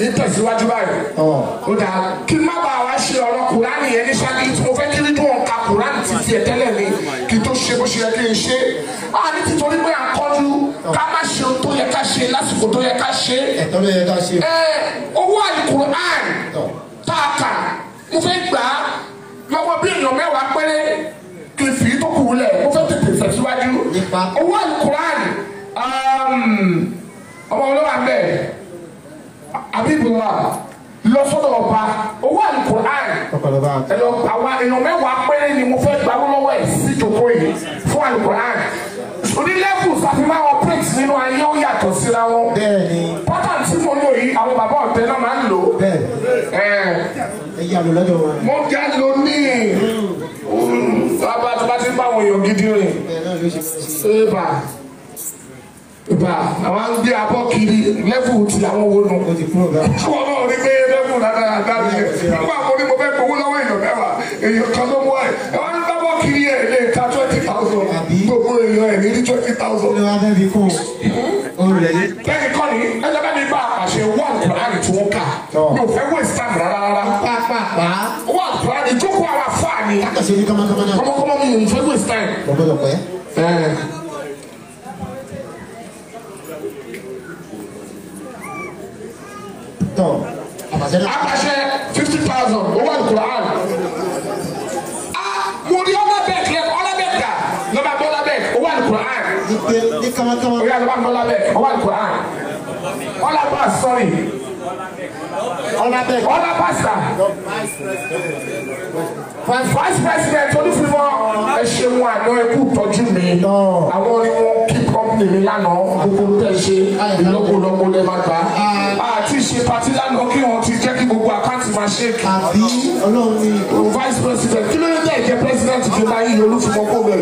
ní tẹ̀síwájú báyìí. ó dà kí má bàa wá ṣe ọ̀rọ̀ kùránì yẹn ní ṣáájú tí mo fẹ́ kí nínú ọ̀ka kùránì ti tiẹ̀ tẹ́lẹ̀ mi kí tó ṣe bó ṣe yẹ kí n ṣe. a ní títorí pé à ń kọ́jú ká má ṣe ohun tó yẹ ká ṣe lásìkò tó yẹ ká ṣe. ẹ̀tọ́ ló yẹ ká ṣe. ẹ owó àlùkùránì tá a kà mo fẹ́ gbà á lọ́wọ́ bí èèyàn mẹ́wàá péré kí n fi tó kù lẹ̀ mo fẹ́ tètè tẹ̀síwájú. Owó àlùkùránì ọmọ olówó àbẹ̀ abibula lọ́sọ̀dọ̀ ọba owó alukur'an ẹ̀lọ́ àwa èèyàn mẹ́wàá péré ni mo fẹ́ gbà lọ́wọ́ ẹ̀ sí ìjòkó yìí fún alukur'an onílẹ́kùn sàfihàn ọ̀pẹ́t nínú ayé ó yàtọ̀ síra wọn. Pátán tí mo lò yìí àwọn bàbá ọ̀tẹ náà máa ń lò. Mo já lò ní. Bàbá tó bá ti bá àwọn èèyàn gidi rìn bẹ́ẹ̀ náà ló ìbà àwọn ń gbé abọ́ kiri lẹ́fù tí àwọn wo nù ó ti kúrò bẹ́ẹ̀. wọn náà rí pé lẹ́kùn dáadáa dáa yẹn nígbà mo ní mo fẹ́ gbowó lọ́wọ́ èèyàn mẹ́wàá èèyàn kan ló mú ẹ̀ ẹ wá dábọ̀ kiri ẹ̀ lè ta twenty thousand gbogbo èèyàn ẹ̀ ní twenty thousand. ó lè wá fẹ́ fi kún un. lẹ́yìn kọ́ ni ẹjọ́ bá mi bá àpàṣẹ one kùránì tí wọ́n kà mi ò fẹ́ waste time rárá rárá pápápá. one kùránì jókòó àwọn ní náà. kọ́mọkọ́mọ mi ò fẹ́ gbọ́dọ̀ pẹ́. Ẹ̀. tọ́ náà. apàṣẹ fifty thousand owó alukur'an ah mo ní ọlá bẹ́ẹ̀ kílẹ̀ ọlá bẹ́ẹ̀ dà. Lọ́ba bọ́ ọlá bẹ́ẹ̀ owó alukur'an ní pé ní kámákámá. oya lọ́ba ọlá bẹ́ẹ̀ owó alukur'an ọlá bá sọ́ọ̀rì ọ̀nà bẹ́ẹ̀. ọlá pásítà. Vice president olúfimọ́ ẹ ṣeun àná ẹkú tọ́jú mi. Àwọn ni company mi lánàá gbogbo tẹ̀ ṣe ìlọ́gbọ̀lọ́gbọ̀ lẹ́ máa gbà. Àti ṣe pati lánàá kí wọ́n ti jẹ́ kí gbogbo àkáǹtì máa ṣe. Àbí ọlọ́run ní vice president kí ló ń tẹ̀ jẹ́ president tó máa yí olúfimọ́ kó bẹ̀?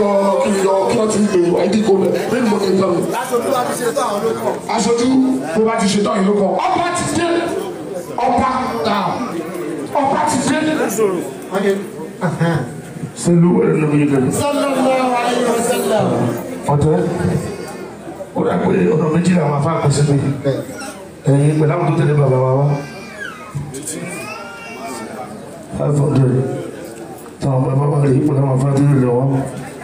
Yọ kí yọ kí wọ́n ti gbé ẹ̀dí kó bẹ̀? Bẹ́ẹ̀ mo ní lọ. aṣojú bó bá ti ṣe tán ìlú kan. Ọba ti dé. Ọba ọba ti dé. sẹ́lú ẹ̀rọ ló ń yẹ kẹ́lẹ́. Ọ̀tẹ́ ó dà pé ọ̀nà méjì làwọn afá kò sí pé. Ẹ̀yin pẹ̀lú àwọn tó tẹ̀lé bàbá wa wá. Five hundred. Táwọn bàbá wa rèé pẹ̀lú àwọn afá tó lè lọ wá.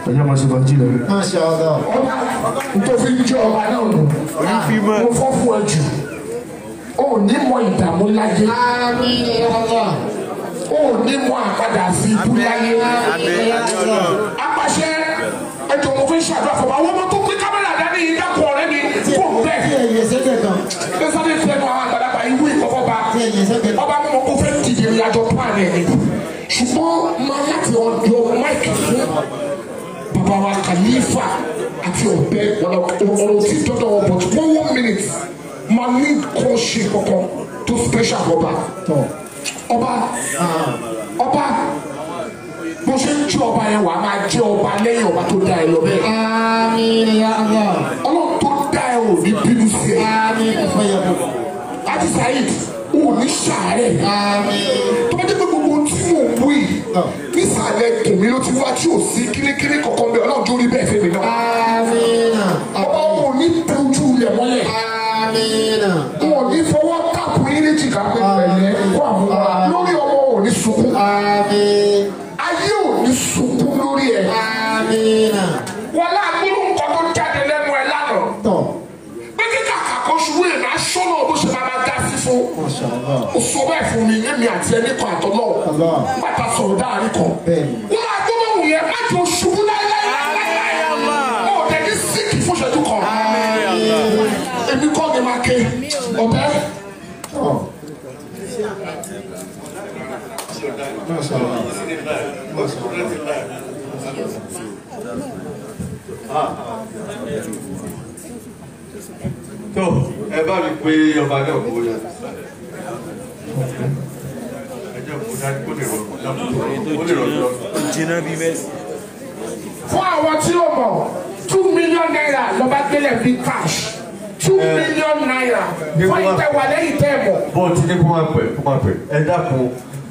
Ẹ̀yà máa ṣe fàájì lọ. masha allah. nítorí jẹ́ ọba náà nù. Mo fọ́ fún ẹ jù. Ó ní mọ ìdààmú láyé. Ó ní mọ àpadà sí ibú láyé kàlífà àti ọ̀bẹ. Ọ̀rọ̀ tí dọ́dọ̀ wọn but one one minute. Máa ní kó ṣe kankan tó special ọba. Ọba ọba bó ṣe ń jẹ́ ọba yẹn wà á máa jẹ́ ọba lẹ́yìn ọba tó dá ẹ lọ bẹ́ẹ̀. Àmín ya Allah. ọlọ́run tó dá ẹ ò ní bínú sí ẹ. Àmín ẹ̀fọ́ yẹ kó. àti saheed ò ní sàárẹ̀ àmín. tó bá dé tí wí nísàlẹ̀ tèmi ló ti wá tí ò kankan bẹ́ẹ̀ ọlọ́run tó bẹ́ẹ̀ fẹ́ mi náà ọba wọn ò ní tẹ ojú ilẹ̀ mọ́lẹ̀ wọn ò ní fọwọ́ tàpù yín ní jìkà pé pẹ̀lẹ́ kó àmúra lórí ọmọ ò ní sunkún ayé ò ní sunkún lórí ẹ̀ ó sọ bẹ́ẹ̀ fún mi èmi àti ẹni kan àtọ́ náà bàtà sọ̀rọ̀ dáhàrí kan. Wọ́n máa gbọ́ yẹn má jọ ṣubú láíláí wọn ò dẹ̀ ní síkì fún ìṣẹ́jú kan. Èmi kọ́ ni máa ké? Ọ̀bẹ. Tọ́. Ẹ bá mi pé ọba náà kó yá. Ẹ jẹ́ kó dájú kó lè rọrùn kó lè rọrùn jìnnà bíi mẹ́sì. fún àwọn tí ó mọ̀ two million naira lọ́ba gbélé fi cash. Two million naira. fún ìtẹ̀ wà lẹ́yìn tẹ́ ẹ̀ mọ̀. Bọ́ọ̀ tí ní kó máa pẹ̀ kó máa pẹ̀ ẹ dákun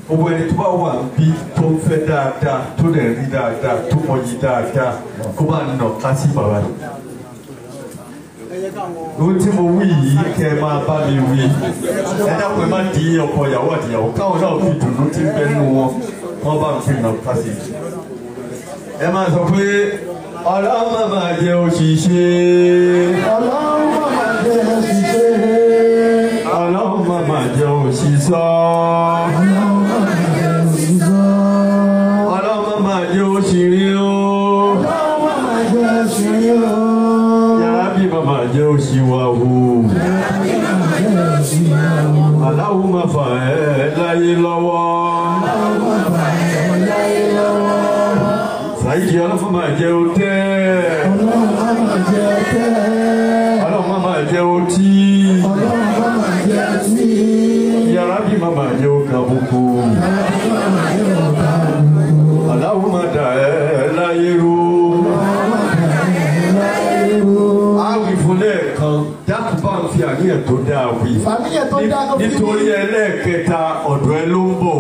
gbogbo ẹni tó bá wà bí tó ń fẹ́ dáadáa tó lè rí dáadáa tó mọyì dáadáa kó máa nà ká sí bàbá rẹ̀. Ohun tí mo wí yìí kẹ́ ẹ máa bá mi wí. Ẹ dákun ẹ má di ọkọ ìyàwó àtìyàwó káwọn náà fi dùnú tí ń bẹ nínú wọn. Wọn bá ń fi nà pàṣẹjì ẹ máa sọ pé ọlọ́run máa jẹ òṣìṣẹ́. Ọlọ́run máa jẹ́ òṣìṣẹ́. Máa máa jẹ òṣìṣọ́ jẹ òṣìwà o aláwo máa fà ẹ́ láyé lọ́wọ́. Sàyíjì ọlọ́run máa jẹ òtẹ́ ọlọ́run máa àníyàn tó dáa wí. fàníyàn tó dá tó fi Nítorí ẹlẹ́ẹ̀kẹta ọ̀dọ̀ ẹ ló ń bọ̀.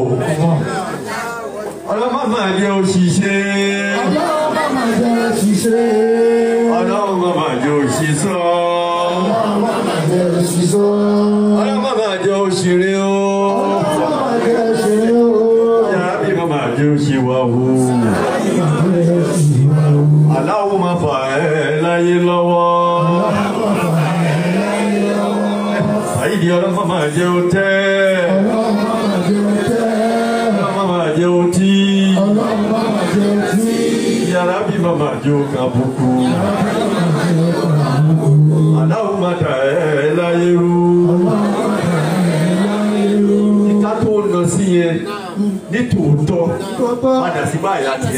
Ọlọ́mọ máa jẹ́ òṣìṣẹ́. ọlọ́run máa jẹ́ òṣìṣẹ́ Ọlọ́run máa jẹ́ òṣìṣọ́. ọlọ́run máa jẹ́ òṣìṣẹ́ Ọlọ́mọ máa jẹ́ òṣèré o. ọlọ́run máa jẹ́ òṣèré o. Yàrá bí máa jẹ́ òṣìwà o. Aláwo máa fà ẹ́ láyé lọ́wọ́. Jẹ́ òtẹ́. ọlọ́run máa jẹ́ tẹ́ Ọlọ́mọ máa jẹ́ òtí. ọlọ́run máa jẹ́ tí yàrá bí màmá jó kàbùkù. aláwo máa dà ẹ́ láyé rú. ìka tó ń lọ sí yẹn ní tòótọ́ padà sí báyìí láti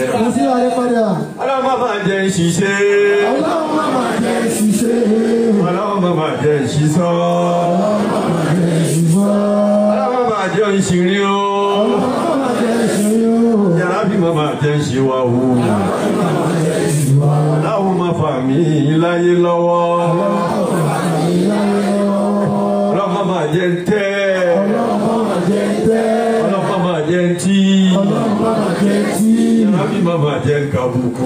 padà aláwo máa máa jẹ ìṣiṣẹ́. ọlọ́run máa jẹ́ òṣìṣẹ́ aláwo máa máa jẹ ìṣiṣọ́. Máa jẹ ìṣìrí o. yàrá bí màmá jẹ ìṣìwà wò. aláwo máa fà mí láyé lọ́wọ́. aláwo máa jẹ tẹ́. ọlọ́pàá máa jẹ tí. tí Rábì màmá jẹ́ kàbùkù.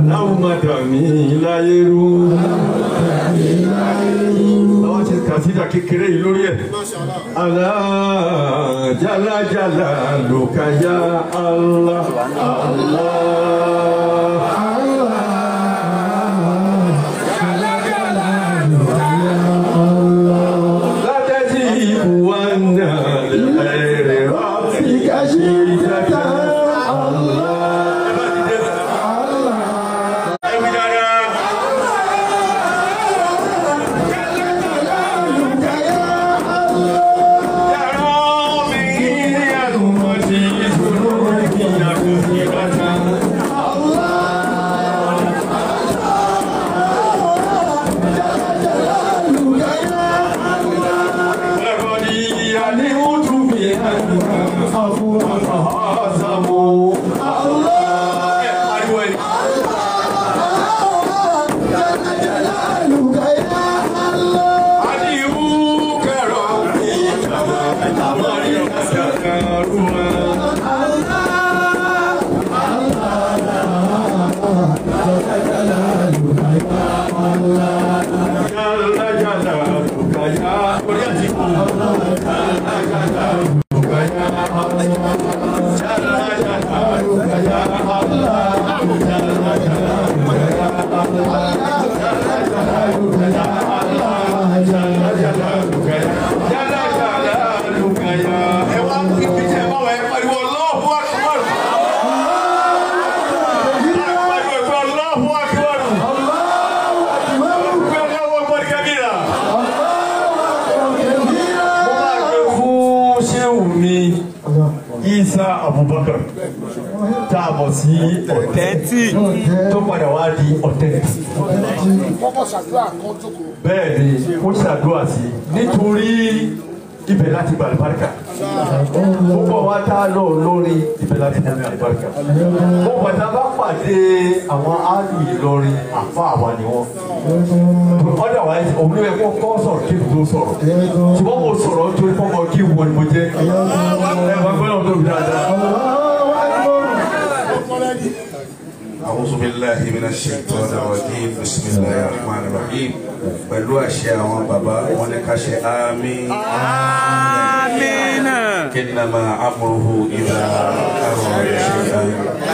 Aláwo máa dà mí láyé rú. Kàsídà kékeré yìí lórí ẹ̀. Jálajàlá ló ka yá àlá. Yàrá mi Isa Abubakar. Tá a mọ̀ sí ọ̀tẹ́ntì tó padà wá di ọ̀tẹ́ntì. bẹ́ẹ̀ ni ó ṣàdúrà sí nítorí ibẹ̀ láti gba àlùbáríkà gbogbo wa tá a lọ lórí ibẹ̀ láti gba àlùbáríkà gbogbo àti abá pàdé àwọn áàlù Ìlọrin àfa àwa ni wọn ọdọ wa yìí òun yẹ kó kọ́ sọ̀rọ̀ kí n tó sọ̀rọ̀ ṣùgbọ́n mo sọ̀rọ̀ nítorí fọ́mọ kí n wọ ni mo jẹ́ ẹ wá gbọ́dọ̀ tó dáadáa. أعوذ بالله من الشيطان الرجيم. بسم الله الرحمن الرحيم. pẹ̀lú àṣẹ àwọn bàbá wọn ní ká ṣe àmín. إنما أمره إذا أراد شيئا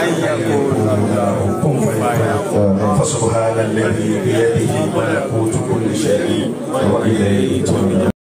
أن يقول له كن فيكون فسبحان الذي بيده ملكوت كل شيء وإليه ترجعون.